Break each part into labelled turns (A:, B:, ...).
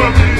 A: Love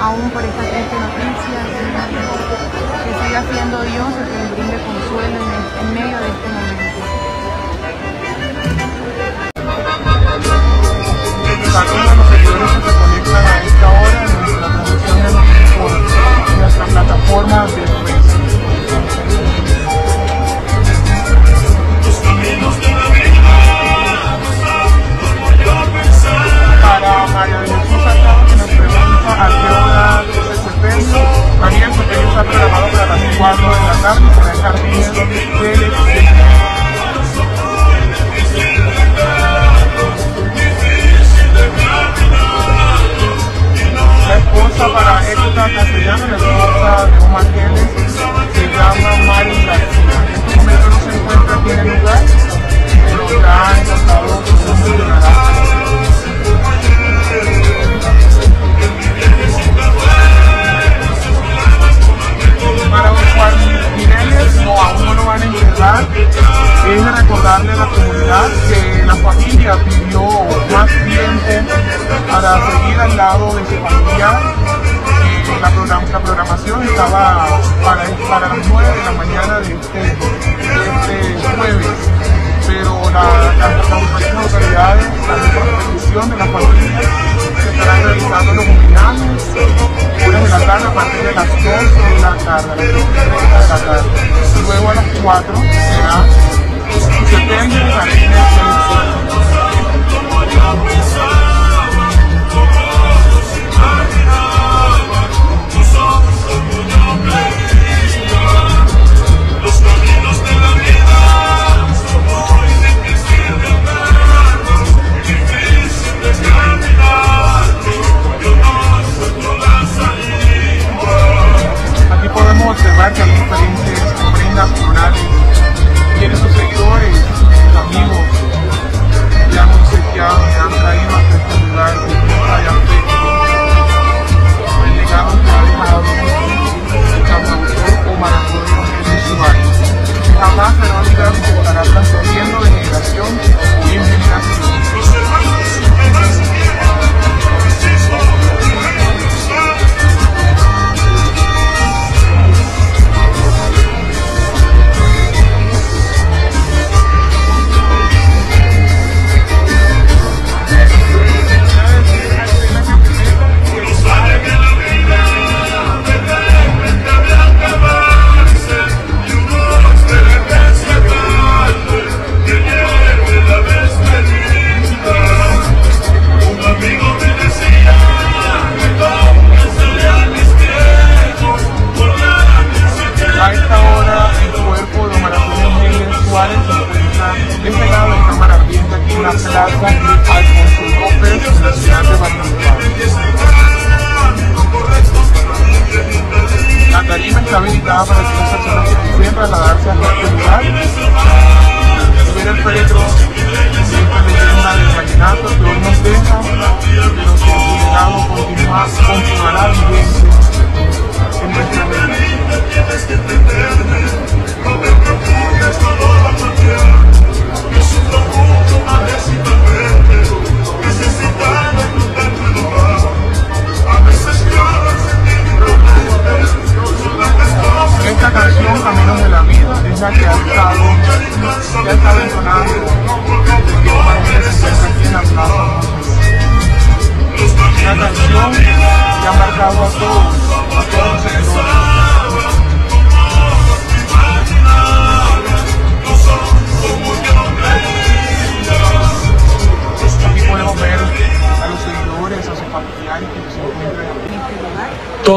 A: aún por esta triste noticia. Que siga siendo Dios el que les brinde consuelo en medio de este momento.
B: De la comunidad que la familia pidió más tiempo para seguir al lado de su familiar. Eh, la, program- la programación estaba para, para las 9 de la mañana de este, de este jueves, pero la, la- autoridades, la petición de la familia, se estarán realizando los homenajes horas de la tarde a partir de las 12 de la tarde, a las 12 de la tarde. Luego a las 4 será
A: Septiembre, Martínez,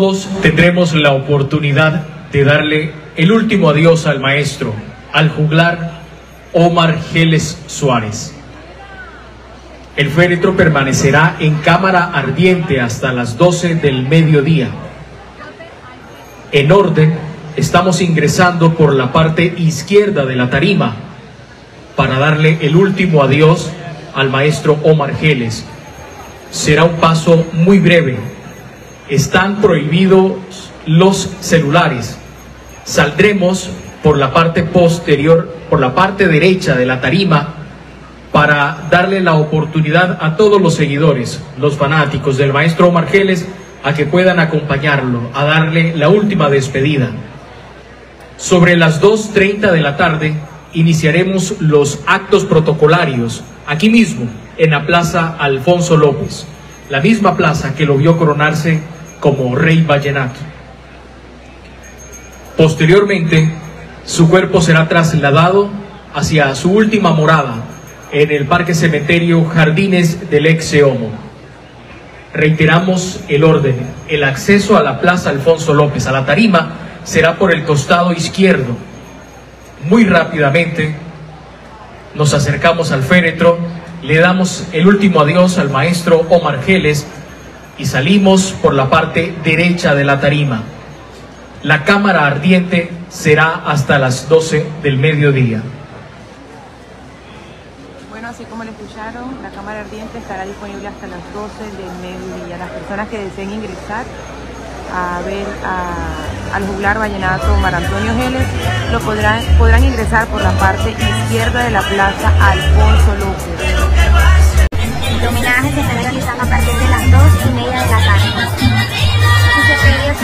A: Todos
C: tendremos la oportunidad de darle el último adiós al maestro, al juglar Omar Geles Suárez. El féretro permanecerá en cámara ardiente hasta las 12 del mediodía. En orden, estamos ingresando por la parte izquierda de la tarima para darle el último adiós al maestro Omar Geles. Será un paso muy breve, están prohibidos los celulares. Saldremos por la parte posterior, por la parte derecha de la tarima, para darle la oportunidad a todos los seguidores, los fanáticos del maestro Omar a que puedan acompañarlo, a darle la última despedida. Sobre las 2.30 de la tarde iniciaremos los actos protocolarios aquí mismo, en la Plaza Alfonso López, la misma plaza que lo vio coronarse como rey vallenato. Posteriormente, su cuerpo será trasladado hacia su última morada en el Parque Cementerio Jardines del Ex Homo. Reiteramos el orden. El acceso a la Plaza Alfonso López, a la tarima, será por el costado izquierdo. Muy rápidamente nos acercamos al féretro, le damos el último adiós al maestro Omar Geles y salimos por la parte derecha de la tarima. La cámara ardiente será hasta las 12 del mediodía.
B: Bueno, así como lo escucharon, la cámara ardiente estará disponible hasta las 12 del mediodía. Las personas que deseen ingresar a ver al juglar vallenato Mar Antonio Geles lo podrán ingresar por la parte izquierda de la plaza Alfonso López.
D: El homenaje se estará realizando a partir de las 2 y media de la tarde. Su sepelio